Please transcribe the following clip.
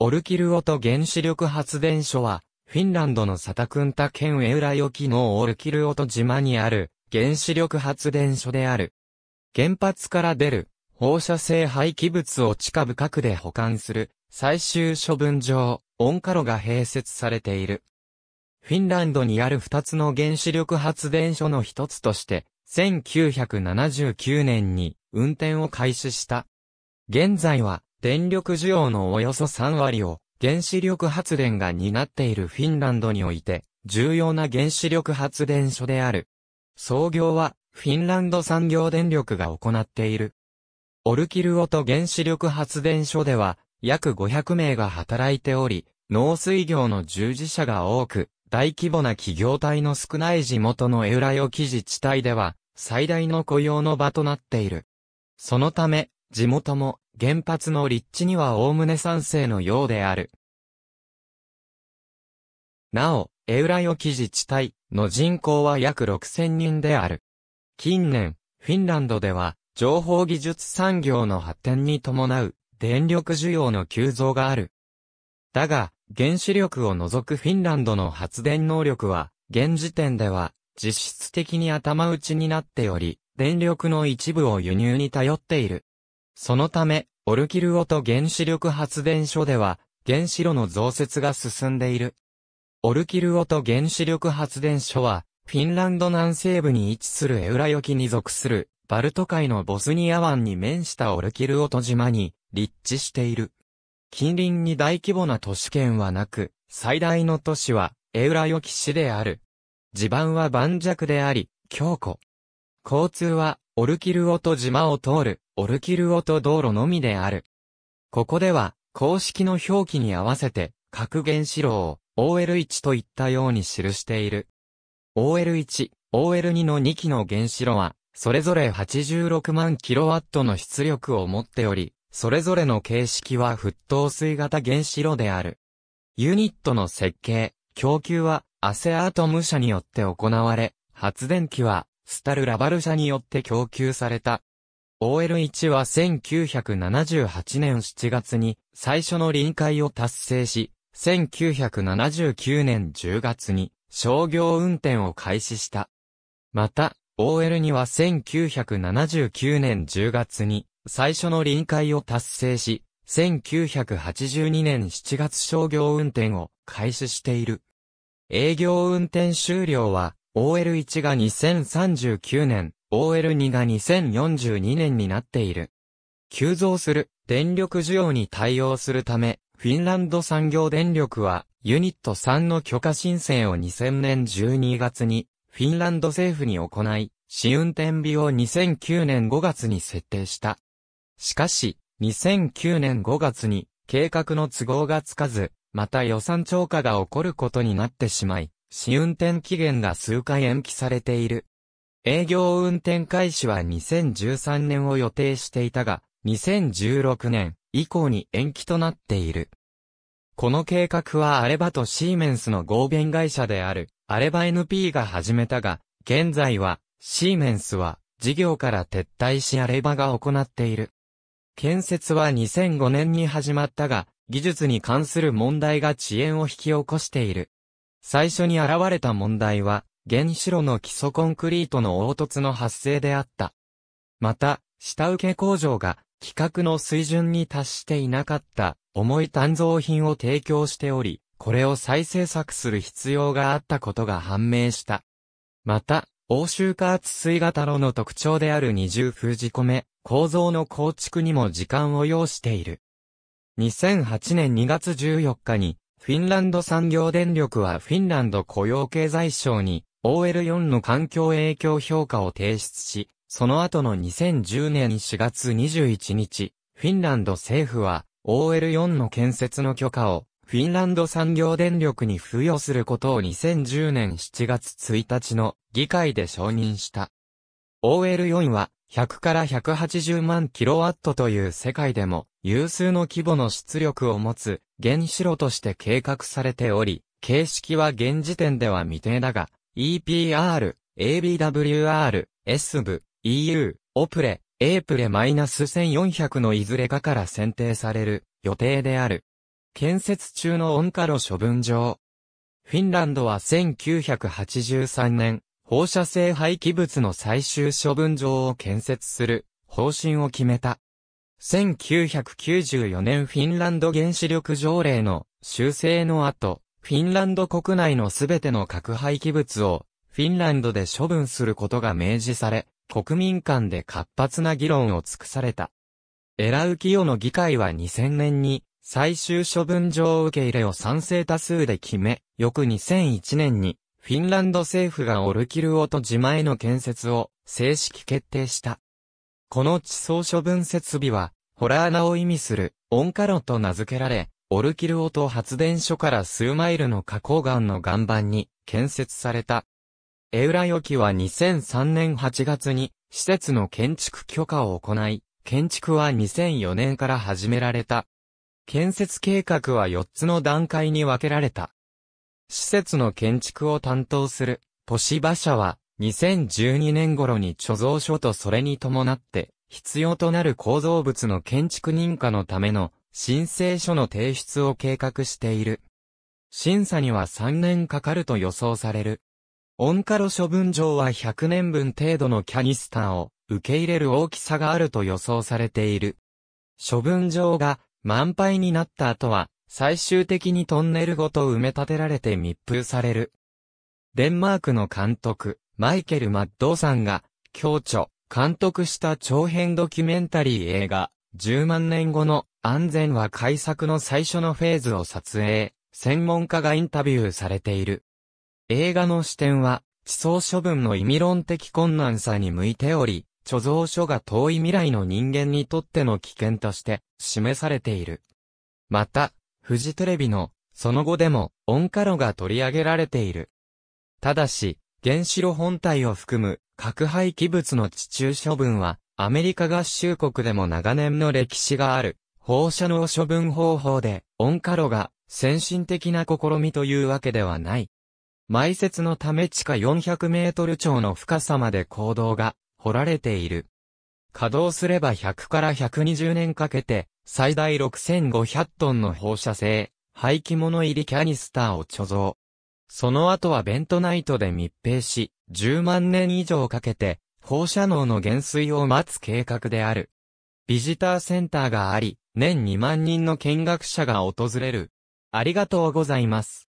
オルキルオト原子力発電所は、フィンランドのサタクンタ県エウライ沖のオルキルオト島にある原子力発電所である。原発から出る放射性廃棄物を地下深くで保管する最終処分場、オンカロが併設されている。フィンランドにある二つの原子力発電所の一つとして、1979年に運転を開始した。現在は電力需要のおよそ3割を原子力発電が担っているフィンランドにおいて重要な原子力発電所である。創業はフィンランド産業電力が行っている。オルキルオト原子力発電所では約500名が働いており、農水業の従事者が多く、大規模な企業体の少ない地元のエウラヨキ自治体では、最大の雇用の場となっている。そのため、地元も原発の立地には概ね賛成のようである。なお、エウラヨキ自治体の人口は約6000人である。近年、フィンランドでは、情報技術産業の発展に伴う電力需要の急増がある。だが、原子力を除くフィンランドの発電能力は、現時点では、実質的に頭打ちになっており、電力の一部を輸入に頼っている。そのため、オルキルオト原子力発電所では、原子炉の増設が進んでいる。オルキルオト原子力発電所は、フィンランド南西部に位置するエウラ沖に属する、バルト海のボスニア湾に面したオルキルオト島に立地している。近隣に大規模な都市圏はなく、最大の都市はエウラヨキ市である。地盤は盤石であり、強固。交通は、オルキルオト島を通る、オルキルオト道路のみである。ここでは、公式の表記に合わせて、各原子炉を OL1 といったように記している。OL1、OL2 の2機の原子炉は、それぞれ86万キロワットの出力を持っており、それぞれの形式は沸騰水型原子炉である。ユニットの設計、供給はアセアートム社によって行われ、発電機はスタルラバル社によって供給された。OL1 は1978年7月に最初の臨界を達成し、1979年10月に商業運転を開始した。また、OL2 は1979年10月に最初の臨界を達成し、1982年7月商業運転を開始している。営業運転終了は、OL1 が2039年、OL2 が2042年になっている。急増する電力需要に対応するため、フィンランド産業電力は、ユニット3の許可申請を2000年12月に、フィンランド政府に行い、試運転日を2009年5月に設定した。しかし、2009年5月に計画の都合がつかず、また予算超過が起こることになってしまい、試運転期限が数回延期されている。営業運転開始は2013年を予定していたが、2016年以降に延期となっている。この計画はアレバとシーメンスの合弁会社であるアレバ NP が始めたが、現在はシーメンスは事業から撤退しアレバが行っている。建設は2005年に始まったが、技術に関する問題が遅延を引き起こしている。最初に現れた問題は、原子炉の基礎コンクリートの凹凸の発生であった。また、下請け工場が規格の水準に達していなかった重い単造品を提供しており、これを再製作する必要があったことが判明した。また、欧州加圧水型炉の特徴である二重封じ込め、構造の構築にも時間を要している。2008年2月14日に、フィンランド産業電力はフィンランド雇用経済省に OL4 の環境影響評価を提出し、その後の2010年4月21日、フィンランド政府は OL4 の建設の許可をフィンランド産業電力に付与することを2010年7月1日の議会で承認した。OL4 は100から180万キロワットという世界でも有数の規模の出力を持つ原子炉として計画されており、形式は現時点では未定だが、EPR、ABWR、SV、EU、オプレ、A プレ -1400 のいずれかから選定される予定である。建設中のオンカロ処分場。フィンランドは1983年、放射性廃棄物の最終処分場を建設する方針を決めた。1994年フィンランド原子力条例の修正の後、フィンランド国内のすべての核廃棄物をフィンランドで処分することが明示され、国民間で活発な議論を尽くされた。エラウキヨの議会は2000年に最終処分場受け入れを賛成多数で決め、翌2001年にフィンランド政府がオルキルオと自前の建設を正式決定した。この地層処分設備は、ホラーナを意味するオンカロと名付けられ、オルキルオト発電所から数マイルの花崗岩の岩盤に建設された。エウラヨキは2003年8月に施設の建築許可を行い、建築は2004年から始められた。建設計画は4つの段階に分けられた。施設の建築を担当する都市馬車は2012年頃に貯蔵所とそれに伴って必要となる構造物の建築認可のための申請書の提出を計画している。審査には3年かかると予想される。オンカロ処分場は100年分程度のキャニスターを受け入れる大きさがあると予想されている。処分場が満杯になった後は最終的にトンネルごと埋め立てられて密封される。デンマークの監督、マイケル・マッドーさんが、共著、監督した長編ドキュメンタリー映画、10万年後の安全は改作の最初のフェーズを撮影、専門家がインタビューされている。映画の視点は、地層処分の意味論的困難さに向いており、貯蔵所が遠い未来の人間にとっての危険として示されている。また、フジテレビの、その後でも、オンカロが取り上げられている。ただし、原子炉本体を含む核廃棄物の地中処分は、アメリカ合衆国でも長年の歴史がある、放射能処分方法で、オンカロが先進的な試みというわけではない。埋設のため地下400メートル超の深さまで坑道が掘られている。稼働すれば100から120年かけて、最大6500トンの放射性、廃棄物入りキャニスターを貯蔵。その後はベントナイトで密閉し、10万年以上かけて、放射能の減衰を待つ計画である。ビジターセンターがあり、年2万人の見学者が訪れる。ありがとうございます。